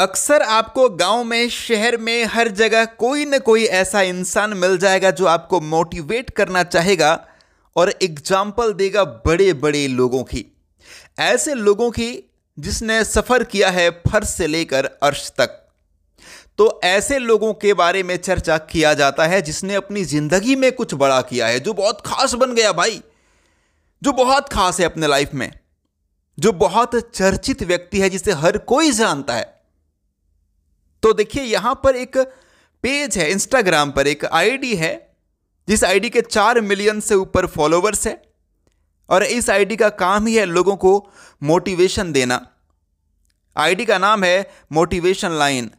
अक्सर आपको गाँव में, शहर में, हर जगह कोई ना कोई ऐसा इंसान मिल जाएगा जो आपको मोटिवेट करना चाहेगा और एग्ज़ाम्पल देगा बड़े बड़े लोगों की। ऐसे लोगों की जिसने सफ़र किया है फर्श से लेकर अर्श तक। तो ऐसे लोगों के बारे में चर्चा किया जाता है जिसने अपनी ज़िंदगी में कुछ बड़ा किया है, जो बहुत खास बन गया भाई, जो बहुत खास है अपने लाइफ में, जो बहुत चर्चित व्यक्ति है जिसे हर कोई जानता है। तो देखिए, यहाँ पर एक पेज है इंस्टाग्राम पर एक आईडी है, जिस आईडी के चार मिलियन से ऊपर फॉलोवर्स है, और इस आईडी का काम ही है लोगों को मोटिवेशन देना। आईडी का नाम है मोटिवेशन लाइन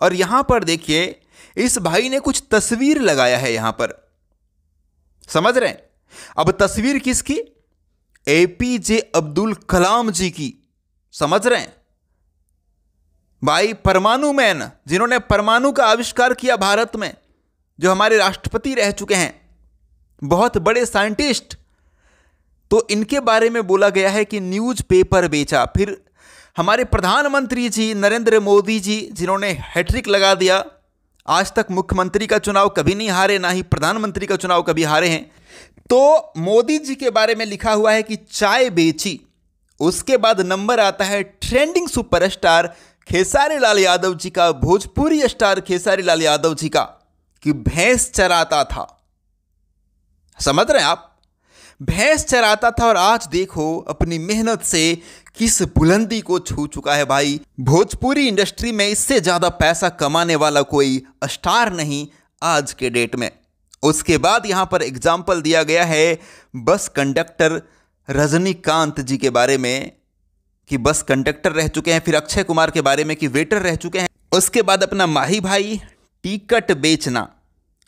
और यहाँ पर देखिए, इस भाई ने कुछ तस्वीर लगाया है यहाँ पर। समझ रहे हैं? अब तस्वीर किसकी? एपीजे अब्दुल कलाम जी की। समझ रहे हैं? भाई परमाणु मैन जिन्होंने परमाणु का आविष्कार किया भारत में, जो हमारे राष्ट्रपति रह चुके हैं, बहुत बड़े साइंटिस्ट। तो इनके बारे में बोला गया है कि न्यूज़ पेपर बेचा। फिर हमारे प्रधानमंत्री जी, नरेंद्र मोदी जी, जिन्होंने हैट्रिक लगा दिया, आज तक मुख्यमंत्री का चुनाव कभी नहीं हारे, ना ही प्रधानमंत्री का चुनाव कभी हारे हैं। तो मोदी जी के बारे में लिखा हुआ है कि चाय बेची, उसके बाद नंबर आता है ट्रेंडिंग सुपरस्टार खेसारी लाल यादव जी का, भोजपुरी स्टार खेसारी लाल यादव जी का, कि भैंस चराता था। समझ रहे हैं आप? भैंस चराता था और आज देखो, अपनी मेहनत से किस बुलंदी को छू चुका है भाई। भोजपुरी इंडस्ट्री में इससे ज़्यादा पैसा कमाने वाला कोई स्टार नहीं आज के डेट में। उसके बाद यहाँ पर एग्ज़ाम्पल दिया गया है बस कंडक्टर रजनीकांत जी के बारे में। कि बस कंडक्टर रह चुके हैं, फिर अक्षय कुमार के बारे में कि वेटर रह चुके हैं। उसके बाद अपना माही भाई टिकट बेचना।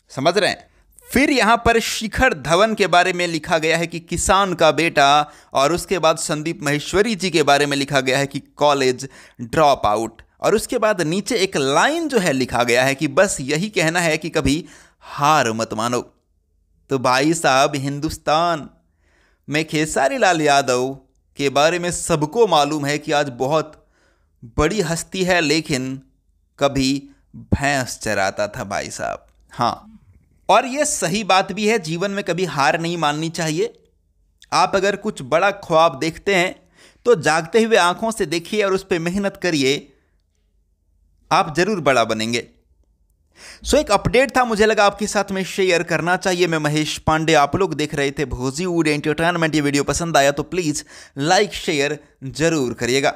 समझ रहे हैं? फिर यहाँ पर शिखर धवन के बारे में लिखा गया है कि किसान का बेटा और उसके बाद संदीप महेश्वरी जी के बारे में लिखा गया है कि कॉलेज ड्रॉप आउट। और उसके बाद नीचे एक लाइन जो है लिखा गया है कि बस यही कहना है कि कभी हार मत मानो। तो भाई साहब, हिंदुस्तान में खेसारी लाल यादव के बारे में सबको मालूम है कि आज बहुत बड़ी हस्ती है, लेकिन कभी भैंस चराता था भाई साहब। हाँ और ये सही बात भी है, जीवन में कभी हार नहीं माननी चाहिए। आप अगर कुछ बड़ा ख्वाब देखते हैं तो जागते हुए आँखों से देखिए और उस पर मेहनत करिए। आप ज़रूर बड़ा बनेंगे। सो एक अपडेट था, मुझे लगा आपके साथ में शेयर करना चाहिए। मैं महेश पांडे आप लोग देख रहे थे भोजीवुड एंटरटेनमेंट ये वीडियो पसंद आया तो प्लीज़ लाइक शेयर ज़रूर करिएगा।